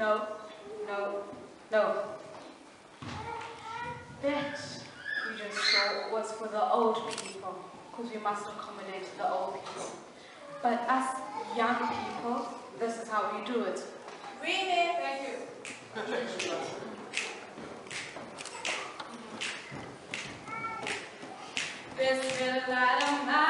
no, no, no. This we just saw was for the old people, because we must accommodate the old people. But us young people, this is how we do it. Really? Thank you. Thank you. This little light of mine.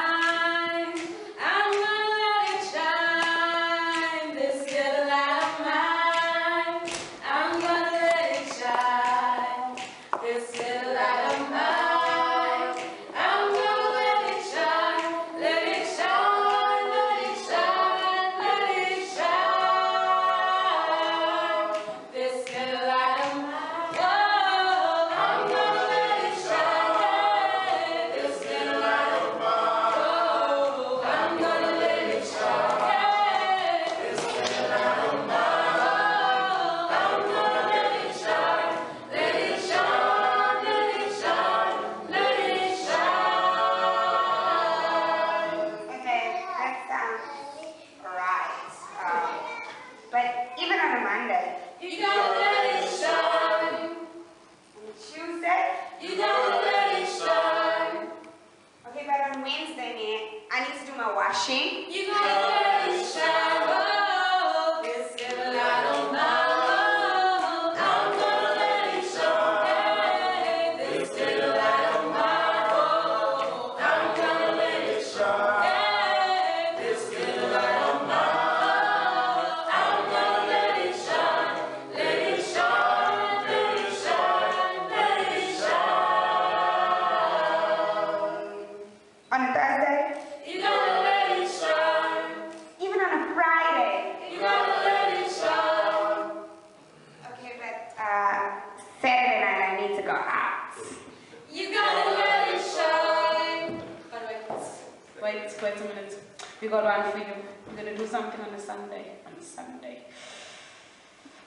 We're going to do something on a Sunday. On a Sunday.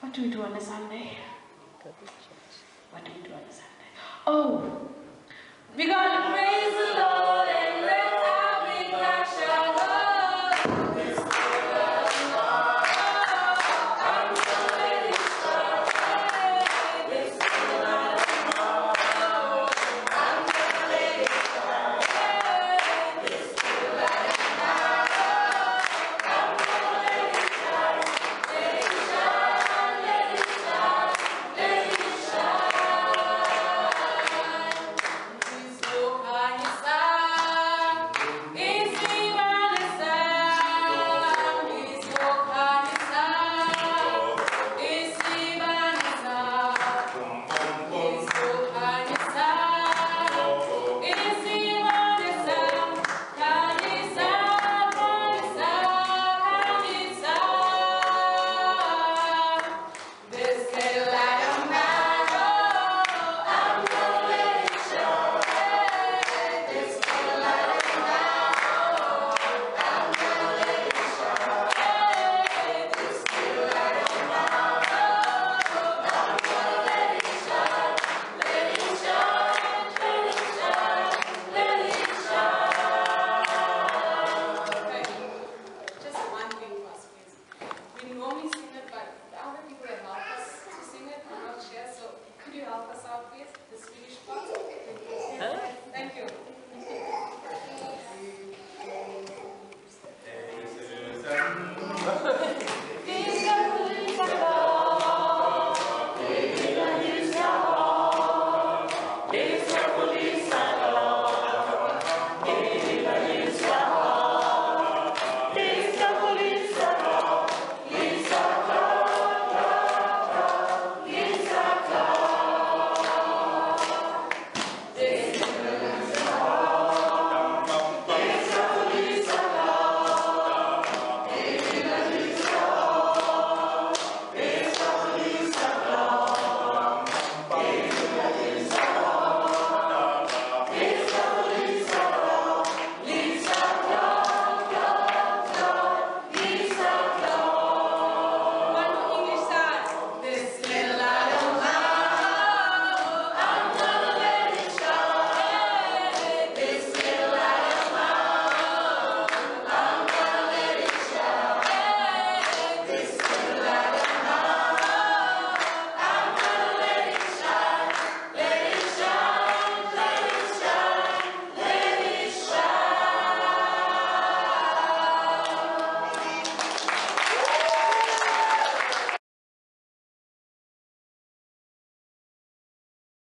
What do we do on a Sunday? Go to church. What do we do on a Sunday? Oh, we're going to pray.